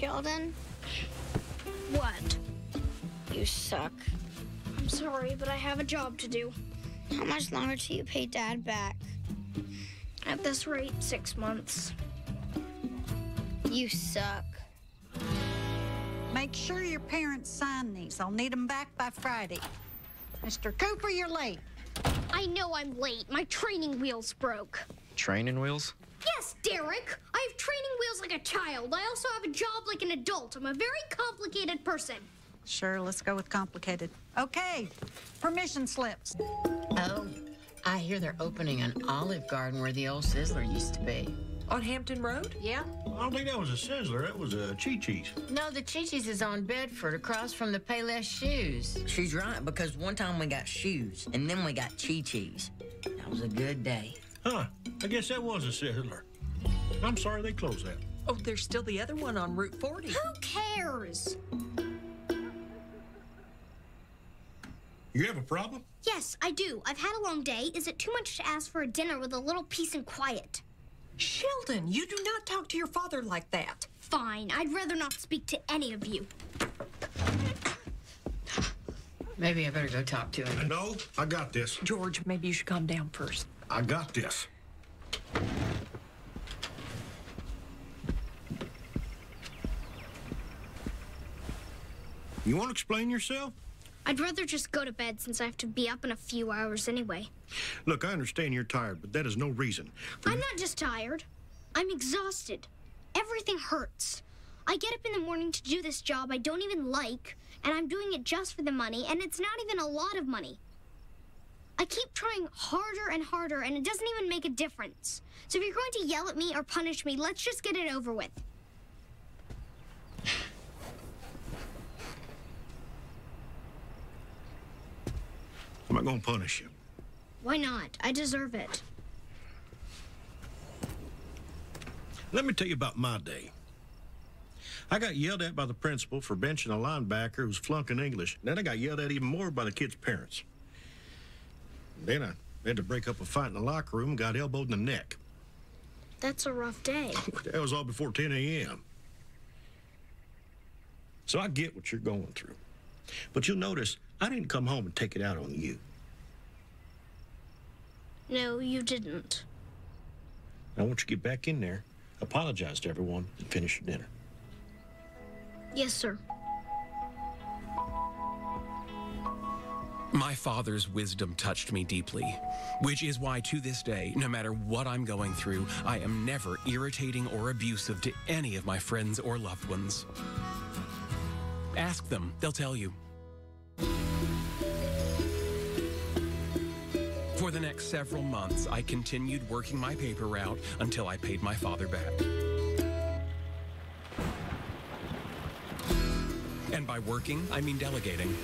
Sheldon, What? you suck. I'm sorry, but I have a job to do. How much longer till you pay Dad back? At this rate, six months. You suck. Make sure your parents sign these. I'll need them back by Friday. Mr. Cooper, you're late. I know I'm late. My training wheels broke. Training wheels? Yes, Derek. I have training wheels like a child. I also have a job like an adult. I'm a very complicated person. Sure, let's go with complicated. Okay, permission slips. Oh, I hear they're opening an Olive Garden where the old Sizzler used to be. On Hampton Road? Yeah. I don't think that was a Sizzler. That was a Chi Chi's. No, the Chi-Chi's is on Bedford across from the Payless Shoes. She's right, because one time we got shoes, and then we got Chi-Chi's. That was a good day. Huh. I guess that was a Sizzler. I'm sorry they closed that. Oh, there's still the other one on Route 40. Who cares? You have a problem? Yes, I do. I've had a long day. Is it too much to ask for a dinner with a little peace and quiet? Sheldon, you do not talk to your father like that. Fine. I'd rather not speak to any of you. Maybe I better go talk to him. No, I got this. George, maybe you should calm down first. I got this. You want to explain yourself? I'd rather just go to bed since I have to be up in a few hours anyway. Look, I understand you're tired, but that is no reason. I'm not just tired. I'm exhausted. Everything hurts. I get up in the morning to do this job I don't even like, and I'm doing it just for the money, and it's not even a lot of money. I keep trying harder and harder, and it doesn't even make a difference. So if you're going to yell at me or punish me, let's just get it over with. Not going to punish you. Why not? I deserve it. Let me tell you about my day. I got yelled at by the principal for benching a linebacker who was flunking English. Then I got yelled at even more by the kids' parents. Then I had to break up a fight in the locker room and got elbowed in the neck. That's a rough day. That was all before 10 a.m. So I get what you're going through. But you'll notice I didn't come home and take it out on you. No, you didn't. I want you to get back in there, apologize to everyone, and finish your dinner. Yes, sir. My father's wisdom touched me deeply, which is why to this day, no matter what I'm going through, I am never irritating or abusive to any of my friends or loved ones. Ask them, they'll tell you. For the next several months, I continued working my paper route until I paid my father back. And by working, I mean delegating.